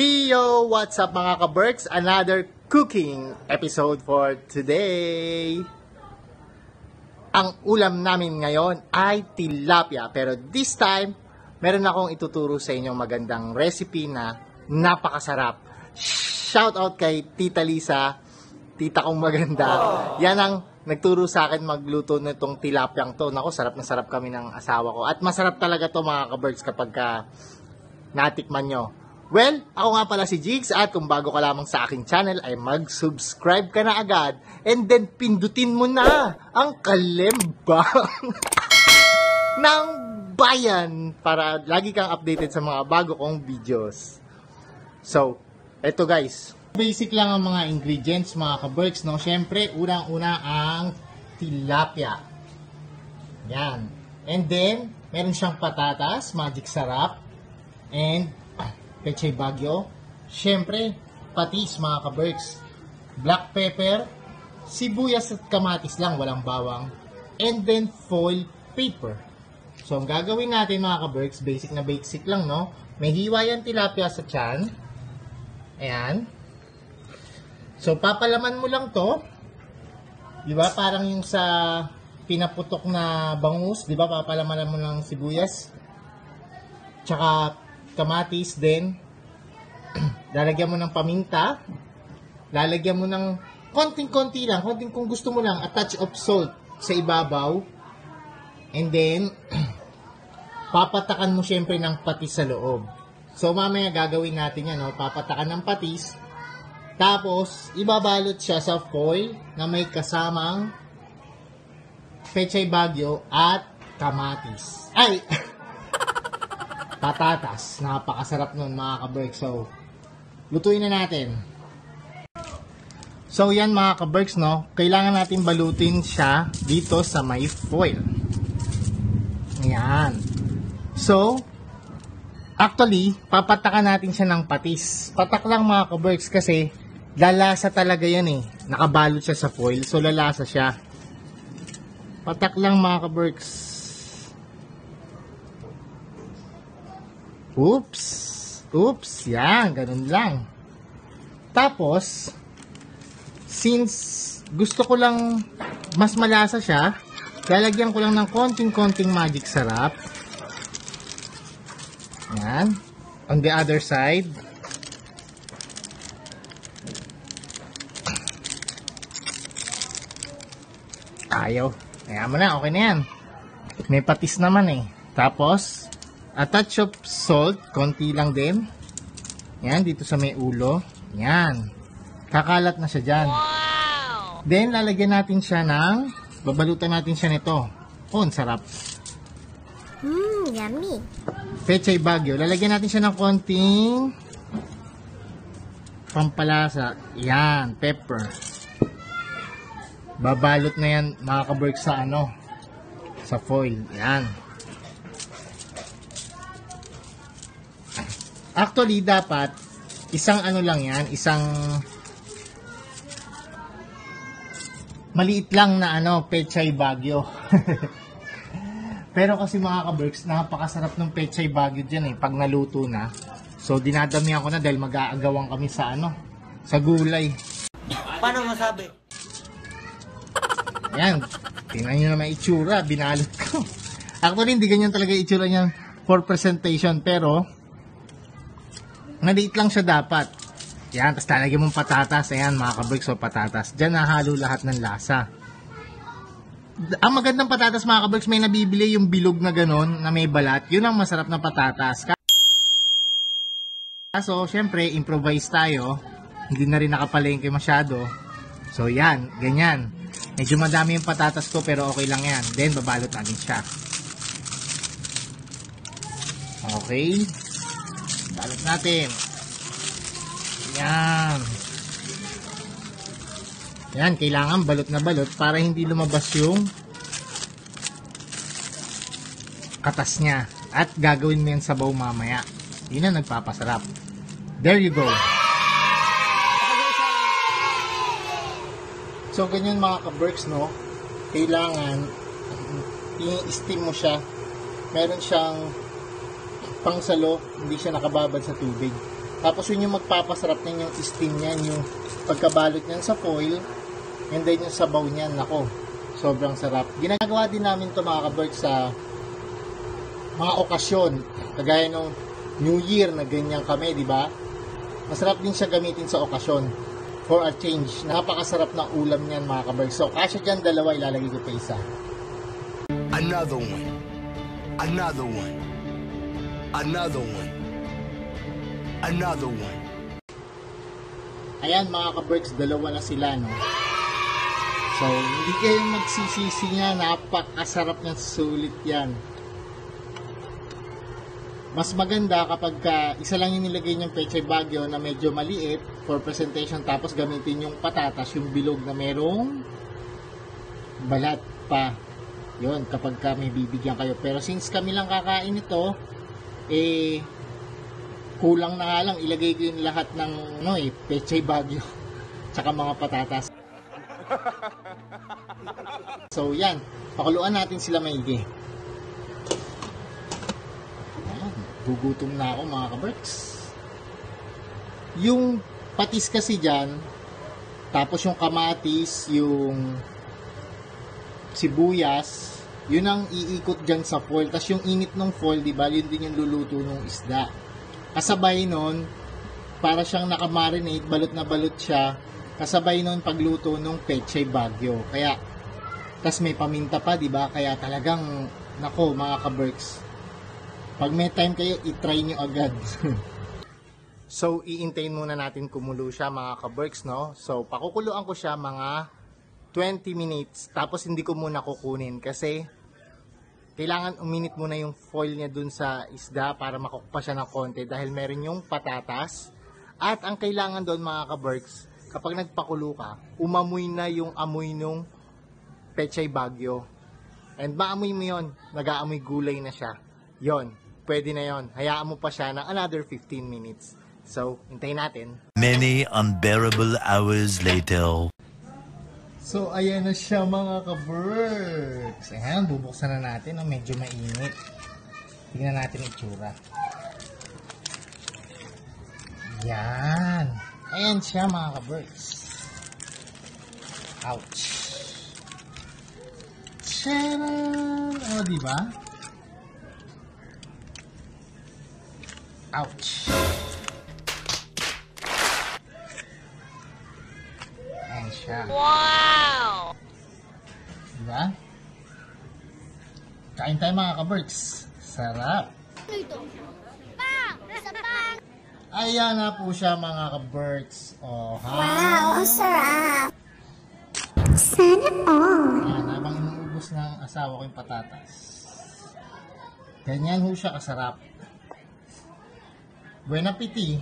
Hiyo! What's up mga ka-Berks? Another cooking episode for today. Ang ulam namin ngayon ay tilapia. Pero this time, meron akong ituturo sa inyong magandang recipe na napakasarap. Shout out kay Tita Lisa, tita kong maganda. Yan ang nagturo sa akin magluto nitong tilapyang to. Nako, sarap na sarap kami ng asawa ko. At masarap talaga to mga ka-Berks kapag ka natikman nyo. Well, ako nga pala si Jigs at kung bago ka lamang sa aking channel ay mag-subscribe ka na agad and then pindutin mo na ang kalembang ng bayan para lagi kang updated sa mga bago kong videos. So, eto guys. Basic lang ang mga ingredients mga ka-Berks, no? Siyempre, unang-una ang tilapia. Yan. And then, meron siyang patatas, magic sarap, and pechay bagyo. Siyempre, patis mga ka-Berks. Black pepper, sibuyas at kamatis lang, walang bawang. And then, foil paper. So, ang gagawin natin mga ka-Berks, basic na basic lang, no? May hiwa yan tilapia sa tiyan. Ayan. So, papalaman mo lang to. Di ba? Parang yung sa pinaputok na bangus, di ba? Papalaman mo lang sibuyas. Tsaka kamatis din. Lalagyan mo ng paminta. Lalagyan mo ng konting-konti lang, konting kung gusto mo lang, a touch of salt sa ibabaw. And then, papatakan mo syempre ng patis sa loob. So, mamaya gagawin natin yan, no? papatakan ng patis. Tapos, ibabalot siya sa foil na may kasamang pechay bagyo at kamatis. Ay! patatas. Napakasarap nun mga kaberg. So, lutuin na natin. So, yan mga kabergs, no? Kailangan natin balutin siya dito sa may foil. Ayan. So, actually, papatakan natin siya ng patis. Patak lang mga kabergs kasi lalasa talaga yan eh. Nakabalot siya sa foil, so lalasa siya. Patak lang mga kabergs. Oops! Oops! Yan, ganun lang. Tapos, since gusto ko lang mas malasa siya, lalagyan ko lang ng konting-konting magic sarap. Yan. On the other side. Ayaw. Kaya mo na, okay na yan. May patis naman eh. Tapos, a touch of salt, konti lang din. Yan, dito sa may ulo. Yan. Kakalat na siya dyan. Then, lalagyan natin siya ng, babalutan natin siya nito. Oh, ang sarap. Mmm, yummy. Pechay Bagyo. Lalagyan natin siya ng konting pampalasa. Yan, pepper. Babalot na yan mga kaberg sa ano, sa foil. Yan. Actually, dapat isang ano lang yan, isang maliit lang na ano, pechay bagyo. Pero kasi mga ka-Berks, napakasarap ng pechay bagyo dyan eh, pag naluto na. So, dinadamihan ko na dahil mag-aagawan kami sa ano, sa gulay. Paano masabi? Ayan, tingnan nyo naman itsura, binalot ko. Actually, hindi ganyan talaga itsura niyan for presentation, pero maliit lang siya dapat. Yan, tapos lalagyan mong patatas. Ayan, mga ka-Berks, so patatas. Diyan nahalo lahat ng lasa. Ang magandang patatas mga kaberks, may nabibili yung bilog na ganon, na may balat. Yun ang masarap na patatas. Kaso, syempre, improvise tayo. Hindi na rin nakapalengke masyado. So, yan. Ganyan. Medyo madami yung patatas ko, pero okay lang yan. Then, babalot natin siya. Okay. Balot natin. Yan. Yan, kailangan balot na balot para hindi lumabas yung katas niya. At gagawin mo yan sabaw mamaya. Yun ang nagpapasarap. There you go. So, ganyan mga ka-berks, no? Kailangan i-steam mo siya. Meron siyang pangsalo, hindi siya nakababad sa tubig. Tapos yun yung magpapasarap niyan yung steam niyan, yung pagkabalot niyan sa foil, and then yung sabaw niyan, nako, sobrang sarap. Ginagawa din namin to mga kaberg sa mga okasyon, kagaya nung New Year na ganyan kami, di ba? Masarap din siya gamitin sa okasyon for a change. Napakasarap na ulam niyan mga kaberg. So, kasya dyan dalawa, ilalagay ko pa isa. Another one. Another one. Another one. Another one. Ayan mga ka-Berks, dalawa na sila, no? So, hindi kayo magsisisi nga, napakasarap ng sulit yan. Mas maganda kapag ka isa lang yung nilagay niyang peche bagyo na medyo maliit for presentation tapos gamitin yung patatas, yung bilog na merong balat pa. Yon kapag ka may bibigyan kayo. Pero since kami lang kakain ito, eh, kulang na nga lang ilagay ko yung lahat ng no eh, pechay bagyo tsaka mga patatas. So yan. Pakuluan natin sila maigi. Ayan, gugutom na ako mga kaberks yung patis kasi dyan tapos yung kamatis yung sibuyas yun ang iikot dyan sa foil tapos yung init ng foil di ba yun din yung luluto ng isda kasabay nun, para siyang nakamarinate, balot na balot siya, kasabay nun pagluto ng pechay bagyo. Kaya, tas may paminta pa, di ba? Kaya talagang, nako mga ka-berks, pag may time kayo, itry nyo agad. so, iintayin muna natin kumulo siya mga ka-berks, no? So, pakukuluan ko siya mga 20 minutes, tapos hindi ko muna kukunin kasi kailangan uminit muna yung foil niya dun sa isda para makukpa siya ng konti dahil meron yung patatas. At ang kailangan doon mga kaberks, kapag nagpakulo ka, umamoy na yung amoy nung pechay bagyo. And maamoy mo yun, nag-aamoy gulay na siya. Yon, pwede na yon. Hayaan mo pa siya ng another 15 minutes. So, hintayin natin. Many unbearable hours later. So, ayan na siya mga ka-berks. Ayan, bubuksan na natin. Oh, medyo mainit. Tingnan natin itsura. Ayan. Ayan siya mga ka-berks. Ouch. Charan! O, oh, diba? Ouch. Ayan Diba? Kain tayo mga ka-Berks. Sarap. Ayan na po siya mga ka-Berks. Oh, ha? Wow, ang sarap. Sana all. Ayan, habang inuubos ng asawa ko yung patatas. Ganyan ho siya kasarap. Buen appetit.